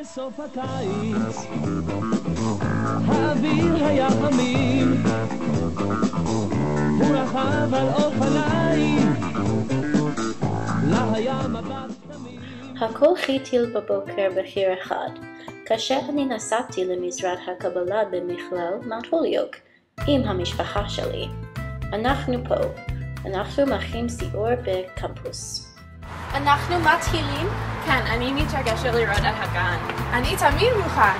בסוף הקיץ, האוויר היה חמים, הוא רכב על אופניים, לה היה מבט תמים. חיטיל בבוקר בחיר אחד, כאשר אני נסעתי למשרד הקבלה במכלל מאונט הוליוק עם המשפחה שלי. אנחנו פה, אנחנו מארחים סיור בקמפוס. אנחנו מתחילים? כן, אני מתרגשת לראות את הגן. אני תמיד מוכן.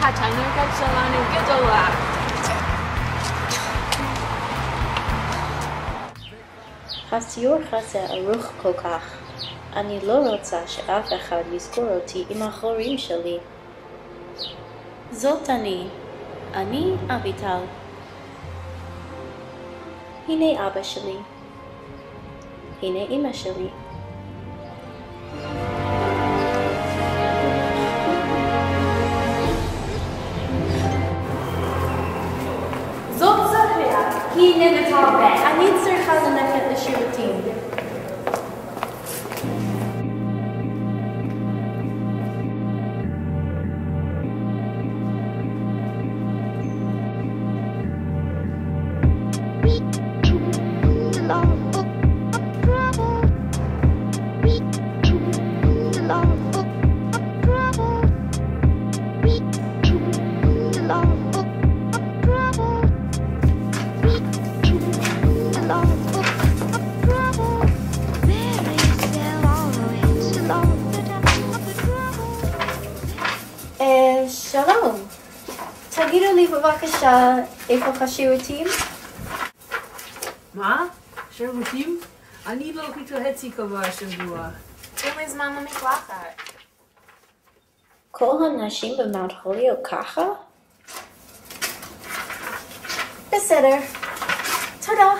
התענוגת שלנו גדולה. הסיור הזה ארוך כל כך. אני לא רוצה שאף אחד יזכור אותי עם החורים שלי. זאת אני. אני אביטל. הנה אבא שלי. הנה אמא שלי. זאת זכריה, היא נהנתה הרבה. אני צריכה ללכת לשירותים. אה, תגידו לי בבקשה איפה השירותים? מה? שירותים? אני לא התרהצי כבר השבוע. תן לי זמן למקלחת. כל הנשים במאונט הוליוק ככה? בסדר. תודה.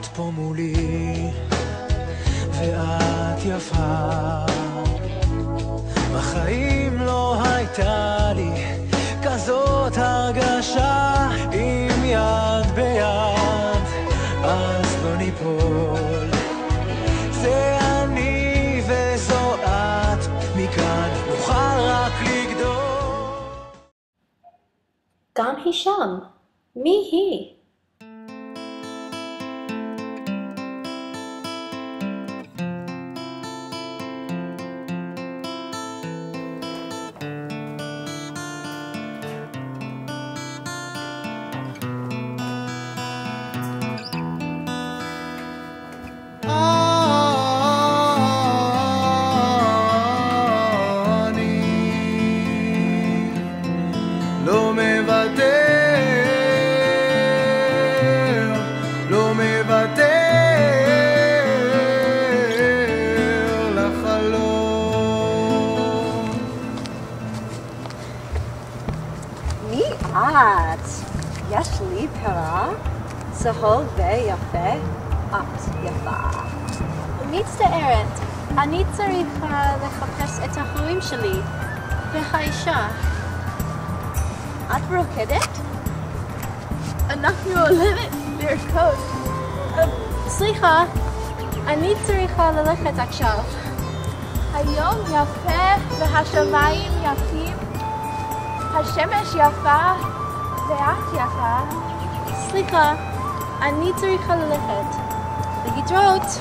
את פה מולי, ואת יפה. בחיים לא הייתה לי כזאת הרגשה, עם יד ביד, אז לא ניפול. זה אני וזו את, מכאן נוכל רק לגדול. גם היא שם. מי היא? את? יש לי פרה? צהוב ויפה? את יפה. מצטערת, אני צריכה לחפש את החורים שלי. והאישה. את רוקדת? אנחנו עולים לרקוד. סליחה, אני צריכה ללכת עכשיו. היום יפה והשמיים יפים. השמש יפה ואת יפה. סליחה, אני צריכה ללכת. להתראות.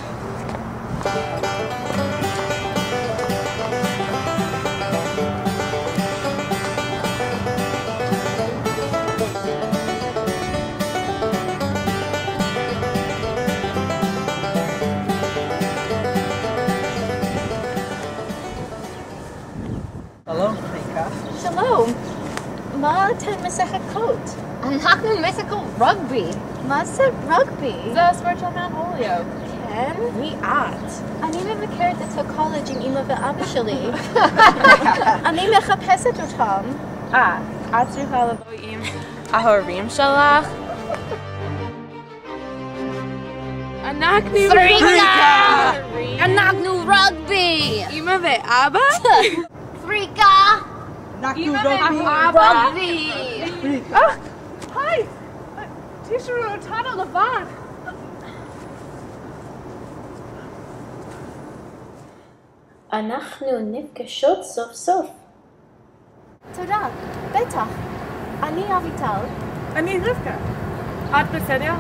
מה אתן משחקות? אנחנו משחקות רוגבי. מה זה רגבי? זה הספורט של מאונט הוליוק. כן? מי את? אני מבקרת את הקולג' עם אמא ואבא שלי. אני מחפשת אותם. אה, את צריכה לבוא עם ההורים שלך? אנחנו פריקה! אנחנו רוגבי! אמא ואבא? פריקה! אמא ואבא! Ach, hi! Tishiro Tada לבן! אנחנו נפגשות סוף סוף. תודה, בטח. אני אביטל. אני רבקה. את בסדר?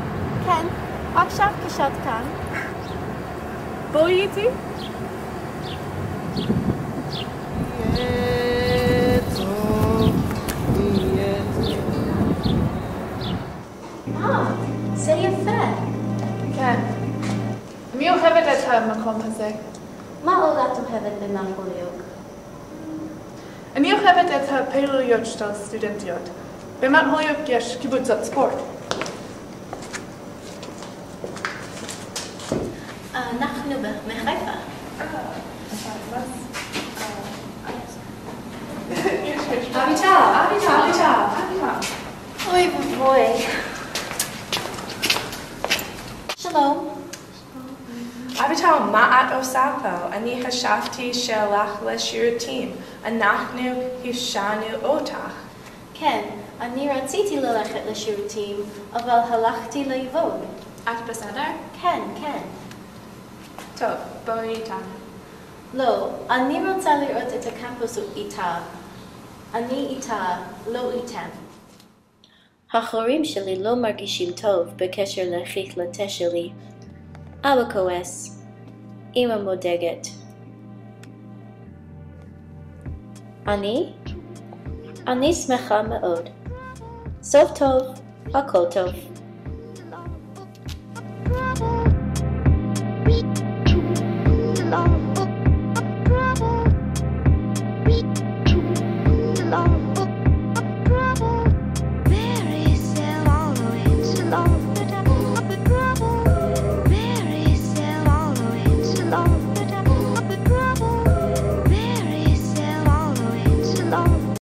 כן, עכשיו כשאת כאן. בואי איתי. את המקום הזה. מה עוד את אוהבת במנגוליוק? אני אוהבת את הפעילויות של הסטודנטיות. במנהוליות יש קיבוצות ספורט. אנחנו מחיפה. אביטל, אביטל, אביטל. אוי ואבוי. שלום. אביטל, מה את עושה פה? אני חשבתי שהלך לשירותים. אנחנו השענו אותך. כן, אני רציתי ללכת לשירותים, אבל הלכתי לעבוד. את בסדר? כן, כן. טוב, בואי איתנו. לא, אני רוצה לראות את הקמפוס איתה. אני איתה, לא איתם. החורים שלי לא מרגישים טוב בקשר לחיך לתה שלי. אבא כועס. אמא מודאגת. אני? אני שמחה מאוד. סוף טוב, הכל טוב.